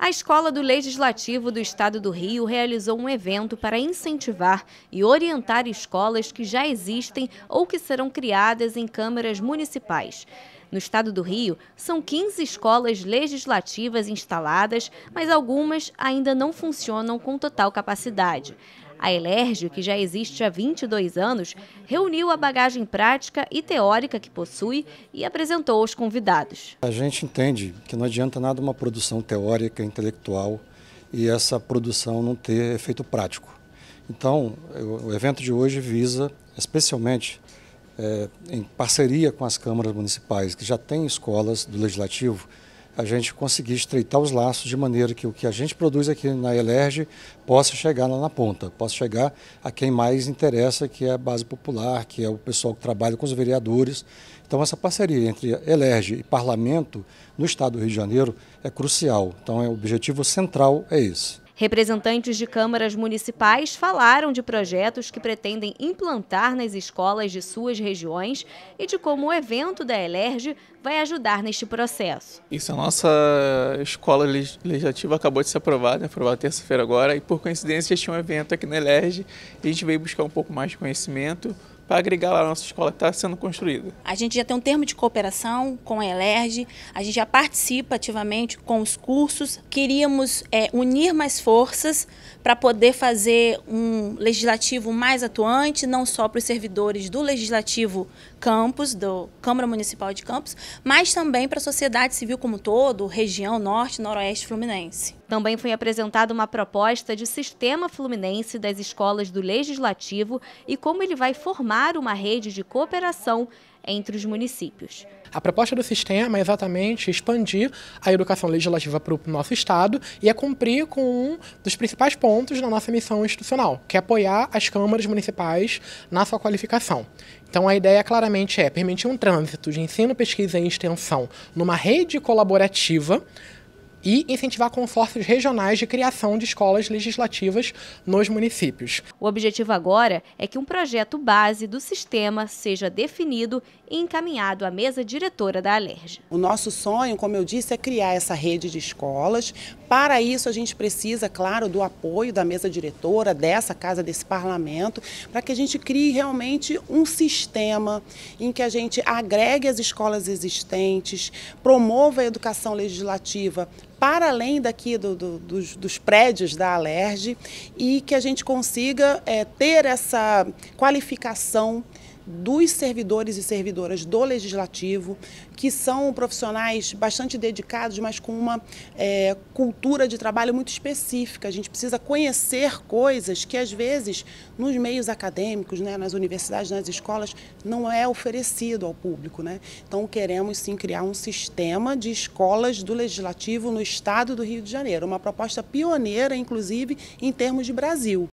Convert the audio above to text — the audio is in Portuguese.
A Escola do Legislativo do Estado do Rio realizou um evento para incentivar e orientar escolas que já existem ou que serão criadas em câmaras municipais. No estado do Rio, são 15 escolas legislativas instaladas, mas algumas ainda não funcionam com total capacidade. A Elerge, que já existe há 22 anos, reuniu a bagagem prática e teórica que possui e apresentou aos convidados. A gente entende que não adianta nada uma produção teórica, intelectual e essa produção não ter efeito prático. Então, o evento de hoje visa, especialmente é, em parceria com as câmaras municipais, que já têm escolas do Legislativo, a gente conseguir estreitar os laços de maneira que o que a gente produz aqui na Elerge possa chegar lá na ponta, possa chegar a quem mais interessa, que é a base popular, que é o pessoal que trabalha com os vereadores. Então essa parceria entre Elerge e Parlamento no Estado do Rio de Janeiro é crucial. Então é, o objetivo central é esse. Representantes de câmaras municipais falaram de projetos que pretendem implantar nas escolas de suas regiões e de como o evento da Elerge vai ajudar neste processo. Isso, a nossa escola legislativa acabou de ser aprovada, aprovada terça-feira agora, e por coincidência já tinha um evento aqui na Elerge e a gente veio buscar um pouco mais de conhecimento para agregar lá a nossa escola que está sendo construída. A gente já tem um termo de cooperação com a Elerge, a gente já participa ativamente com os cursos, queríamos é, unir mais forças para poder fazer um legislativo mais atuante, não só para os servidores do Legislativo Campos, do Câmara Municipal de Campos, mas também para a sociedade civil como todo, região norte, noroeste fluminense. Também foi apresentada uma proposta de sistema fluminense das escolas do Legislativo e como ele vai formar uma rede de cooperação entre os municípios. A proposta do sistema é exatamente expandir a educação legislativa para o nosso Estado e é cumprir com um dos principais pontos da nossa missão institucional, que é apoiar as câmaras municipais na sua qualificação. Então, a ideia claramente é permitir um trânsito de ensino, pesquisa e extensão numa rede colaborativa e incentivar consórcios regionais de criação de escolas legislativas nos municípios. O objetivo agora é que um projeto base do sistema seja definido e encaminhado à mesa diretora da Alerj. O nosso sonho, como eu disse, é criar essa rede de escolas. Para isso, a gente precisa, claro, do apoio da mesa diretora, dessa casa, desse parlamento, para que a gente crie realmente um sistema em que a gente agregue as escolas existentes, promova a educação legislativa para além daqui do, do, dos, dos, prédios da Alerj e que a gente consiga é, ter essa qualificação dos servidores e servidoras do Legislativo, que são profissionais bastante dedicados, mas com uma é, cultura de trabalho muito específica. A gente precisa conhecer coisas que, às vezes, nos meios acadêmicos, né, nas universidades, nas escolas, não é oferecido ao público. Né? Então, queremos sim criar um sistema de escolas do Legislativo no estado do Rio de Janeiro, uma proposta pioneira, inclusive, em termos de Brasil.